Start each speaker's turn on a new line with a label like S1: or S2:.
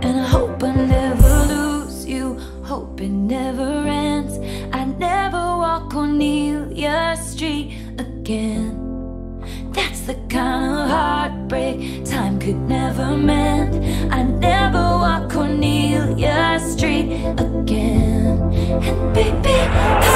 S1: And I hope I never lose you, hope it never ends. I never walk Cornelia Street again. That's the kind of heartbreak time could never mend. I never walk Cornelia Street again. And baby,